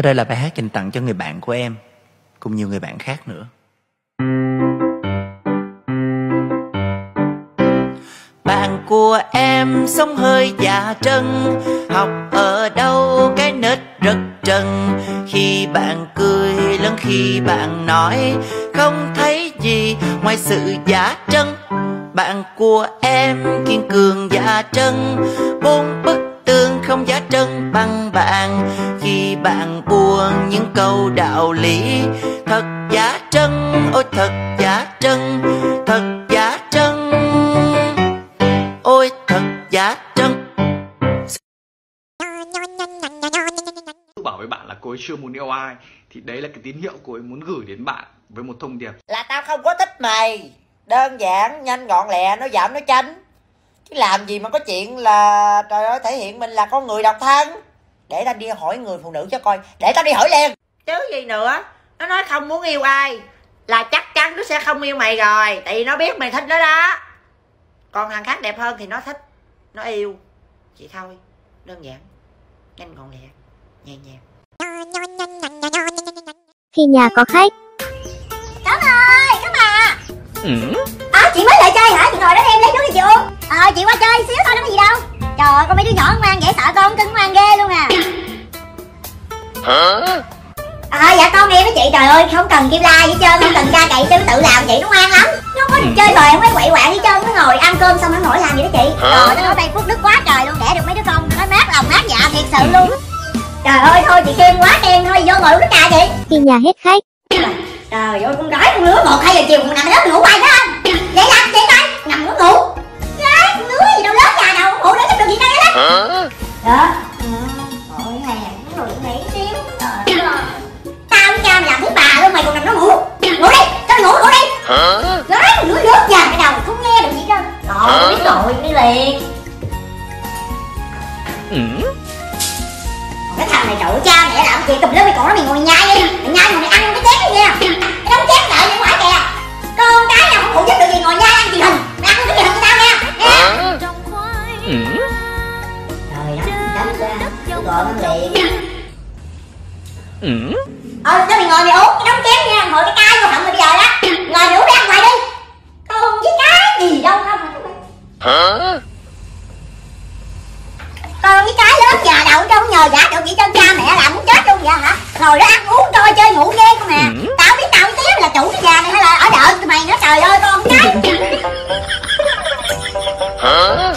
Sau đây là bài hát dành tặng cho người bạn của em, Cùng nhiều người bạn khác nữa. Bạn của em sống hơi già trân, Học ở đâu cái nết rất trần. Khi bạn cười lớn khi bạn nói, Không thấy gì ngoài sự giả trân. Bạn của em kiên cường giả trân Bốn bức tường không giả trân bằng bạn bạn buồn những câu đạo lý. Thật giả trân, ôi thật giả trân Thật giả trân. Ôi thật giả trân. Bảo với bạn là cô ấy chưa muốn yêu ai thì đấy là cái tín hiệu cô ấy muốn gửi đến bạn với một thông điệp. Là tao không có thích mày. Đơn giản nhanh gọn lẹ nó giảm nó tránh chứ làm gì mà có chuyện là trời ơi thể hiện mình là con người độc thân để tao đi hỏi người phụ nữ cho coi. Để tao đi hỏi liền. Chứ gì nữa. Nó nói không muốn yêu ai là chắc chắn nó sẽ không yêu mày rồi. Tại vì nó biết mày thích nó đó. Còn thằng khác đẹp hơn thì nó thích nó yêu. Chỉ thôi. Đơn giản. Nhanh gọn lẹ nhẹ nhàng. Khi nhà có khách. Cấm ơi, Cấm à ừ. À chị mới lại chơi hả? Chị ngồi đó em lấy nước cho chị uống Ờ chị qua chơi xíu thôi đâu có gì đâu Trời ơi con mấy đứa nhỏ ngoan dễ sợ con cưng ngoan ghê luôn à. Hả? À dạ con nghe với chị trời ơi không cần kim la gì hết trơn không cần ca cậy chứ tự làm chị nó ngoan lắm. Nó có chơi bời không có quậy quạng hết trơn nó ngồi ăn cơm xong nó ngồi làm gì đó chị. Trời nó nói đây phúc đức quá trời luôn đẻ được mấy đứa con nó mát lòng mát dạ thiệt sự luôn. Trời ơi thôi chị khen quá khen thôi vô ngồi uống nước trà chị. Khi nhà hết khách. Trời ơi con gái con lứa một hai giờ chiều còn nằm ở lớp ngủ hoài phải không? Vậy làm vậy coi nằm ngủ gì Hả? đó ôi nè ngồi nghỉ xíu trời ơi tao với cha mày làm thứ bà luôn mày còn nằm đó ngủ. Ngủ đi cho ngủ ngủ đi. Hả? con lứa lớp nhà cái đầu không nghe được gì đâu. Rồi biết rồi đi liền. Ừ. Còn cái thằng này ơi, cha mẹ làm gì? Tùm lum mày còn đó mày ngồi nhai đi. Mày nhai ngồi mày ăn cái chén đi nha cái đống chén đợi bên ngoài kìa. Con cái nào không phụ giúp được gì ngồi nhai ăn cái truyền hình gọi nó liền Ừ. ờ cho mày ngồi mày uống cái đống chén nha. Ngồi cái cay vô họng mày bây giờ đó. Ngồi mày uống đi ăn ngoài đi. Con với cái gì đâu không Hả? con với cái lớn già đầu trong nhờ giả được gì cho cha mẹ làm muốn chết luôn vậy hả? Ngồi đó ăn uống trôi chơi ngủ ghê không à? Ừ. tao biết tao tí là chủ cái nhà này hay là ở đợi tụi mày nữa trời ơi con cái. Hả?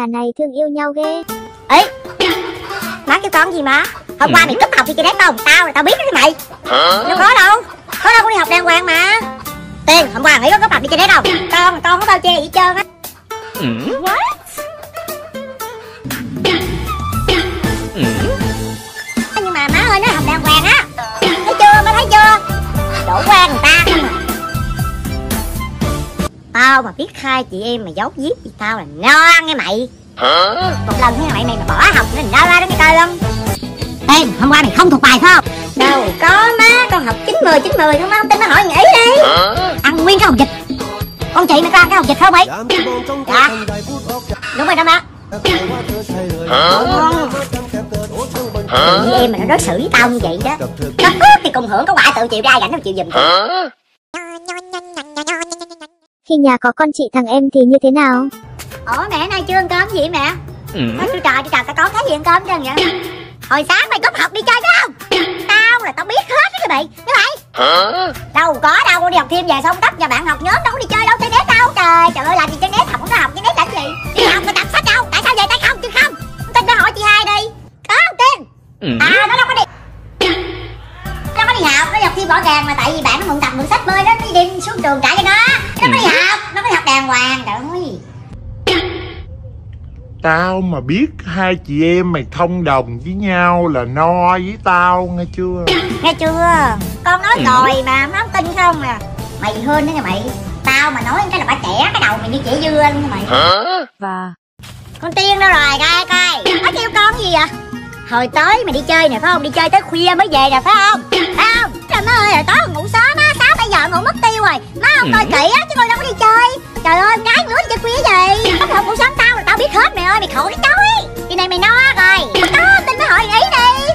Nhà này thương yêu nhau ghê. Ê Má kêu con gì má Hôm qua mày cúp học thì chị không? Tao là tao biết đó mày. Hả? Đâu có đâu Có đâu có đi học đàng hoàng mà. Tiên hôm qua nghĩ có cúp học đi chơi đâu. Con là con có bao che gì hết trơn á. Ừ. What? Ừ. Nhưng mà má ơi nó học đàng hoàng á. Thấy chưa má thấy chưa? Đổ quan người ta. không à Tao mà biết hai chị em mày giấu giết thì tao là non nghe mày Hả? một lần thế mày mày mà bỏ học nó đau ra đó cái coi luôn Ê, hôm qua mày không thuộc bài phải không? Đâu có má, con học 90 90 thôi má, không tin má hỏi ấy đi Hả? Ăn nguyên cái hồng dịch Con chị mày có ăn cái hồng dịch không mày? Dạ Đúng rồi đó má Hả? Ngon Hả? Chị em mà nó đối xử với tao như vậy đó Có phước thì cùng hưởng, có quả tự chịu ra ai rảnh đâu chịu giùm Hả? Khi nhà có con chị thằng em thì như thế nào Ủa mẹ nay chưa ăn cơm gì mẹ? Ừ. Tôi trời tôi trời tao có thấy gì ăn cơm trơn vậy Hồi sáng mày cúp học đi chơi phải không? Tao là tao biết hết đó các bạn bạn Hả? đâu có đâu con đi học thêm về xong tấp nhà bạn học nhóm đâu có đi chơi đâu chơi nét đâu trời trời ơi làm gì chơi nét học không có học chơi nét làm gì đi học mà tập sách đâu tại sao về tay không chứ không Không tin nó hỏi chị hai đi có không tin Ừ. à nó đâu có đi nó đi học nó học thi bỏ gàng mà tại vì bạn nó mượn tập mượn sách bơi đó nó đi đem xuống trường trả cho nó. Nó có đi học nó có đi học đàng hoàng trời ơi. Tao mà biết hai chị em mày thông đồng với nhau là no với tao nghe chưa? nghe chưa? Con nói rồi mà nó không tin không à. Mày hơn nữa nha mày. Tao mà nói cái là bà trẻ cái đầu mày như trẻ dưa luôn nha mày. Hả? Và con tiên đâu rồi coi coi. Nó kêu con gì vậy hồi tối mày đi chơi nè phải không? Đi chơi tới khuya mới về nè phải không? Phải không? Trời má ơi rồi tối còn ngủ sớm á sáu bảy giờ ngủ mất tiêu rồi. Má không coi kỹ á chứ con đâu có đi chơi. Trời ơi cái lứa chơi khuya gì có một cuộc sống tao là tao biết hết mày ơi mày khổ cái chói kỳ này mày no rồi đó tin nó hỏi ý đi.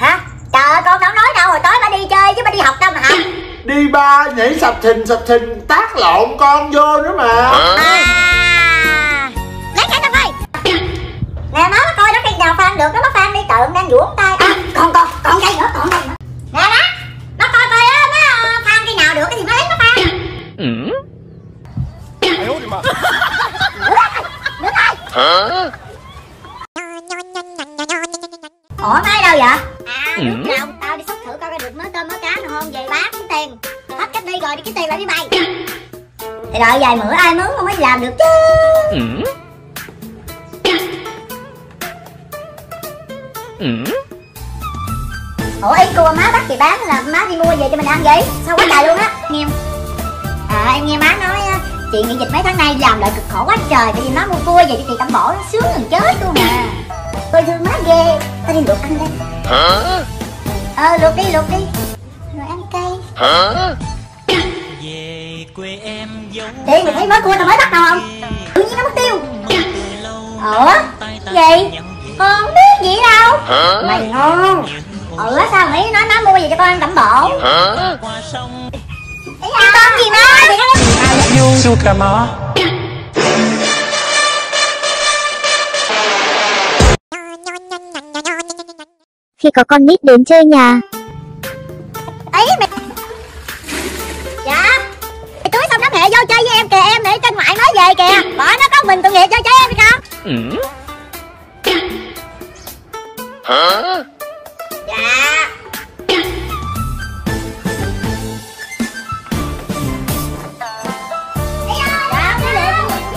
Hả? Trời ơi con đâu nói đâu hồi tối ba đi chơi chứ ba đi học đâu mà học Đi ba nhảy sập thình sập thình tác lộn con vô nữa mà. À Ơi Ủa nói đâu vậy? À, nước lòng, tao đi xúc thử coi coi được mớ tôm mớ cá nào không? Về bán kiếm tiền. Hết cách đi rồi đi kiếm tiền lại đi mày. Thì đợi vài bữa ai mướn mới làm được chứ. Ủa ý cua má bắt chị bán là má đi mua về cho mình ăn vậy? Sao quá trời luôn á? Nghe không? À em nghe má nói Chị nghỉ dịch mấy tháng nay làm lại cực khổ quá trời Tại vì má mua cua về cho chị tẩm bổ nó sướng gần chết luôn mà Tôi thương má ghê. Tao đi luộc ăn đây. Ờ luộc đi luộc đi. Rồi ăn cay. Về quê em dấu Đi mày thấy mớ cua tao mới bắt đâu không? Tự nhiên nó mất tiêu. Ủa? Gì? Con không biết gì đâu. Mày ngon. Ủa sao nghĩ nó nó mua gì cho con ăn tẩm bổ? Qua sông Cái con gì má suka mo Khi có con nít đến chơi nhà, ấy mày dạ. Mày cưới xong nó mẹ vô chơi với em kìa em để trên ngoại mới về kìa. Bỏ nó có mình tội nghiệp cho chơi em đi con. Dạ Dạ,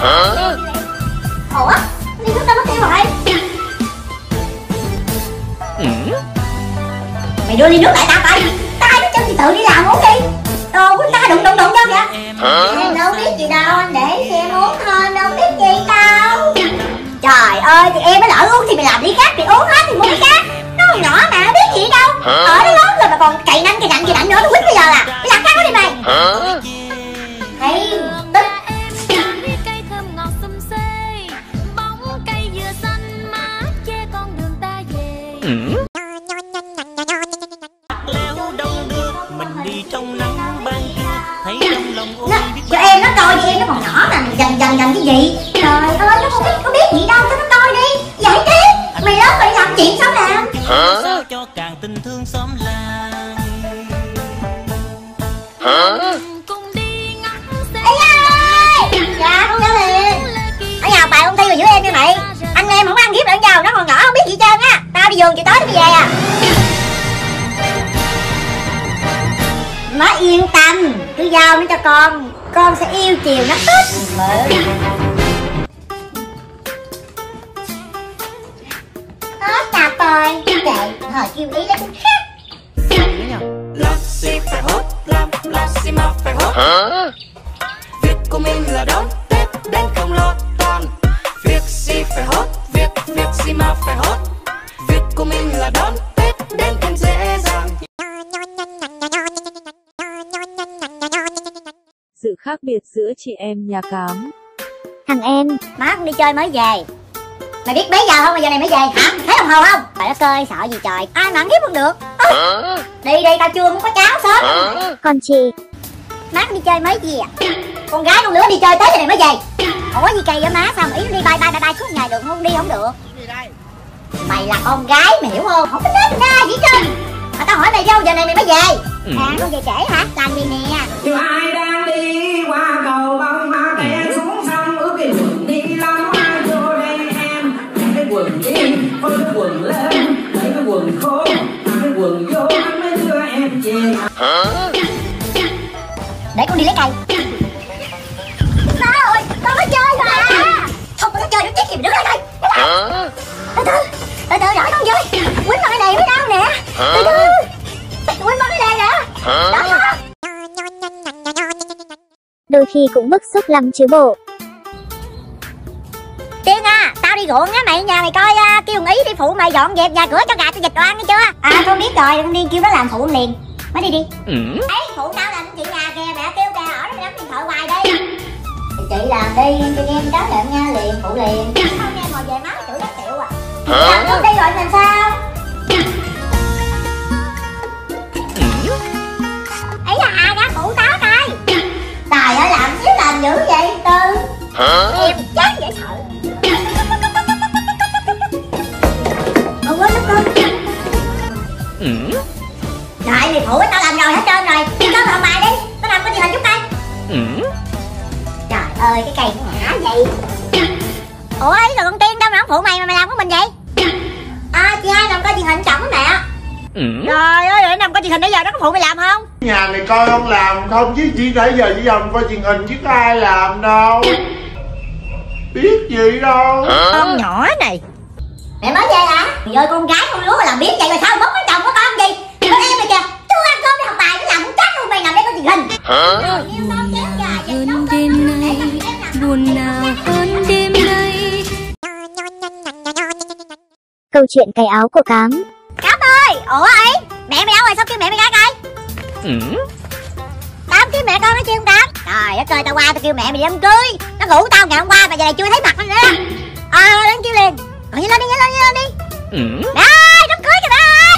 liền. Ủa? Đi nước đâu mất tiêu rồi? Mày đưa ly nước lại tao coi. Tai nó chân thì tự đi làm uống đi. Đồ của ta đụng đụng đụng vô kìa Em đâu biết gì đâu anh để cho em uống thôi em đâu biết gì đâu. Trời ơi thì em mới lỡ uống thì mày làm ly khác Thì uống hết thì mua ly khác. Nó còn nhỏ mà biết gì đâu. Ở nó cái gì trời ơi nó không biết có biết gì đâu cho nó coi đi. Giải trí mày lớn mày làm chuyện sao làm? Sao cho càng tình thương xóm làng? Cùng đi ngắm xe ây ơi con nhớ liền ở nhà bài ôn thi rồi giữa em đi mày. Anh em không ăn hiếp lẫn nhau nó còn nhỏ không biết gì hết trơn á. Tao đi vườn chiều tối nó mới về à. Má yên tâm cứ giao nó cho con con sẽ yêu chiều nó hết. Mơ hết cặp rồi vậy hồi kêu ý lắm. cũng phải hốt làm Lassie mà phải hốt Việc của mình là đón Tết đến không lo toan. Việc gì phải hốt Việc, việc gì mà phải hốt. Việc của mình là đón sự khác biệt giữa chị em nhà cám. thằng em, má con đi chơi mới về. Mày biết mấy giờ không? Mà giờ này mới về. Hả? Thấy đồng hồ không? Trời đất ơi sợ gì trời. Ai mà ăn hiếp không được. Ơ, đi đi tao chưa muốn có cháo sớm. Còn chị, má con đi chơi mới về con gái con lứa đi chơi tới giờ này mới về. Ủa gì kỳ vậy má? Sao mà ý nó đi bay bay bay bay suốt ngày được không đi không được? Mày là con gái mày hiểu không? Không có nết na gì hết trơn. Mà tao hỏi mày đâu giờ này mày mới về. À con về trễ hả? Làm gì nè? Ai đang về. Để con đi lấy cây. Má ơi, con có chơi mà. Không có chơi, nó chết kìm đứng lại đây. Từ từ, từ từ đợi con chơi đôi khi cũng bức xúc lắm chứ bộ. Tiên à, tao đi ruộng á mày nhà mày coi uh, kêu ý đi phụ mày dọn dẹp nhà cửa cho gà cho vịt đồ ăn nghe chưa? À con biết rồi, con đi kêu nó làm phụ liền. Mới đi đi. Ấy, phụ tao làm chuyện nhà kìa, mẹ kêu kìa, ở đó đóng điện thoại hoài đi. Chị làm đi cho em cáo em nha liền phụ liền. Không em ngồi về má chửi bác chịu à. Làm luôn đi rồi làm sao làm dữ vậy tư? Em chết dễ sợ Ôi quên mất con. Trời mày phụ tao làm rồi hết trơn rồi. Con học bài đi. Tao làm có gì hình chút đây Trời ơi cái cây nó ngã vậy. Ủa ấy rồi con Tiên đâu mà không phụ mày mà mày làm của mình vậy? À chị hai làm coi truyền hình chồng với mẹ Trời ơi rồi nằm coi truyền hình bây giờ nó có phụ mày làm không? Nhà này coi không làm không chứ chỉ nãy giờ chỉ dòng coi truyền hình chứ có ai làm đâu. Biết gì đâu. Con nhỏ này. Mẹ mới về hả? Trời ơi con gái con lúa mà làm biết vậy mà sao mất cái chồng của con gì? Con em này kìa. Chú ăn cơm đi học bài nó làm cũng chết luôn mày nằm đây có truyền hình. Vậy hơn đêm nay buồn nào hơn đêm nay Câu chuyện cái áo của cám. Ủa ấy Mẹ mày đâu rồi? Sao kêu mẹ mày ra coi? Tao không kêu mẹ con nói chi không Cám Trời đất ơi tao qua tao kêu mẹ mày đi đám cưới. Nó ngủ tao ngày hôm qua mà giờ này chưa thấy mặt nó nữa. Ờ lên kêu liền. Rồi nhanh lên đi nhanh lên nhanh lên đi. Mẹ ơi đám cưới kìa mẹ ơi.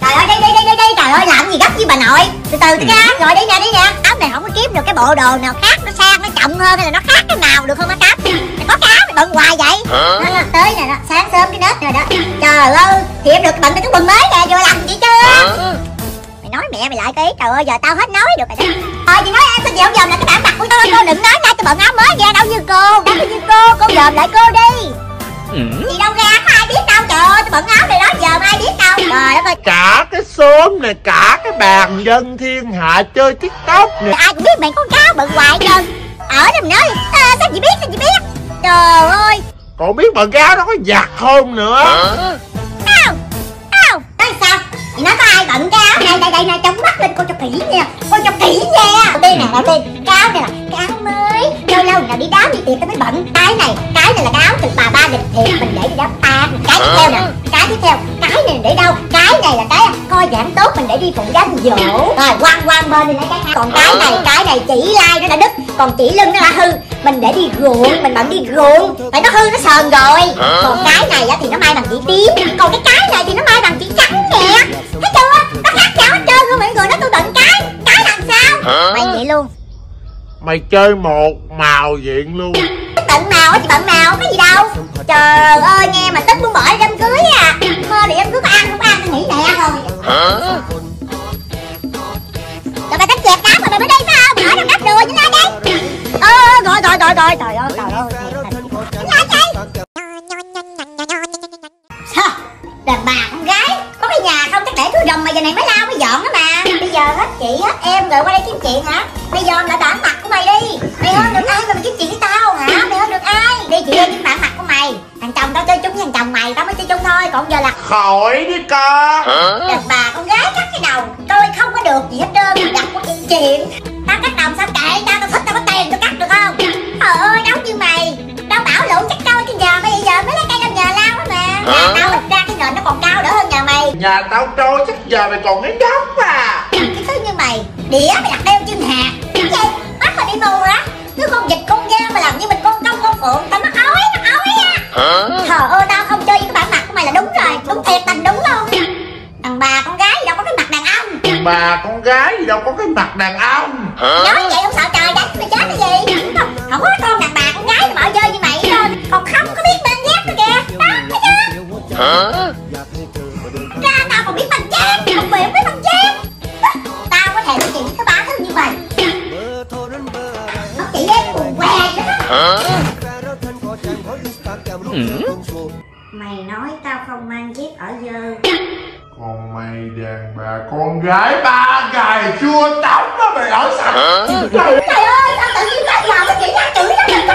Trời ơi đi đi đi đi đi Trời ơi làm gì gấp với bà nội? Từ từ từ ra rồi đi nè đi nè Áo này không có kiếm được cái bộ đồ nào khác Nó sang nó trọng hơn hay là nó khác cái nào được không á Cám Mày có cái áo mày bận hoài vậy? Đó, đó, Tới nè đó sáng sớm cái nết rồi đó. Trời ơi em được bận cái quần mới nè vừa làm gì chưa? Mày nói mẹ mày lại cái trời ơi giờ tao hết nói được rồi đó. Thôi chị nói em xin chị không dòm là cái bản mặt của tôi cô đừng nói nay tôi bận áo mới ra đâu như cô. Đâu như cô cô dòm lại cô đi. Chị đâu ra có ai biết đâu trời ơi tôi bận áo này đó giờ ai biết đâu. Trời đất ơi Cả cái xóm này cả cái bàn dân thiên hạ chơi tiktok nè ai cũng biết mày con cáo bận hoài trơn Ở đây mình nói à, sao chị biết sao chị biết? Trời ơi. Còn biết cái áo đó có giặt không nữa? Nói nó có ai bận cái áo này? Đây đây, này chống mắt lên cô cho kỹ nha. Cô cho kỹ nha. Đầu tiên nè, đầu tiên cái áo này là cái áo mới. Lâu lâu nào đi đám đi tiệc tao mới bận. Cái này cái này là cái áo từ bà ba lịch thiệt Mình để đi đám tang. Cái tiếp theo nè, Cái tiếp theo. Cái này để đâu? Cái này là cái coi dạng tốt mình để đi phụ đám dỗ Rồi quăng quăng bên đi lấy cái khác. Còn cái này cái này chỉ lai nó là đứt. Còn chỉ lưng nó là hư. Mình để đi ruộng Mình bận đi ruộng. Tại nó hư nó sờn rồi. Còn cái này á thì nó may bằng chỉ tím. Còn cái cái này thì nó may bằng chỉ trắng nè. Thấy chưa? Nó khác nhau hết trơn luôn mọi người. Nó tôi bận cái Cái làm sao? Mày vậy luôn. Mày chơi một màu diện luôn bận nào á, chị bận nào cái gì đâu. Trời ơi, nghe mà tức muốn bỏ đi đám cưới à. Mơ thì đám cưới có ăn, không ăn, tôi nghĩ mẹ rồi. rồi mày tính dẹp đám rồi mày mới đi phải không ở trong đám đường như nó đi. Ờ rồi rồi rồi rồi trời ơi trời ơi. Sao đàn bà con gái, có cái nhà không? Chắc để thứ rồng mà giờ này mới lao, mới dọn đó mà bây giờ hết chị hết, em rồi qua đây kiếm chuyện hả? Bây giờ là bản mặt của mày đi. Mày hơn được ai mà mày kiếm chuyện đi chị ơi kiếm bản mặt của mày. Thằng chồng tao chơi chung với thằng chồng mày tao mới chơi chung thôi. Còn giờ là Khỏi đi con đàn bà con gái cắt cái đầu tôi không có được gì hết trơn. Đặt có chuyện chuyện. Tao cắt đầu sao kệ tao tao thích tao có tiền tao cắt được không? Trời ơi đâu như mày. Tao bảo lũ chắc trôi cái giờ bây giờ mới lấy cây trong nhà lao á mà. Nhà tao bịch ra cái nền nó còn cao đỡ hơn nhà mày. Nhà tao trôi chắc giờ mày còn cái đống à cái thứ như mày đĩa mày đặt đeo chân hạt. Cái gì? Mắt mày bị mù hả? Cứ con vịt con dao mà làm như mình con công con phượng tao trời ơi tao không chơi với cái bản mặt của mày là đúng rồi. Đúng thiệt tình đúng luôn. Thằng bà con gái gì đâu có cái mặt đàn ông. Bà con gái gì đâu có cái mặt đàn ông. Nói vậy không sợ trời đánh mày chết cái gì? Không, không có con đàn bà con gái mà ở chơi như mày hết trơn. Còn không có biết bên dép nữa kìa. Đó thấy chưa? Ra tao còn biết bằng chém còn quyền biết bằng chém tao có thể nói chuyện với cái bá thứ như mày. Nó chỉ em buồn què nữa mày nói tao không mang dép ở dơ. Còn mày đàn bà con gái ba ngày chua tóc đó mày ở sao trời ơi tao tự nhiên tao vào cái chuyện tao chửi nó đừng có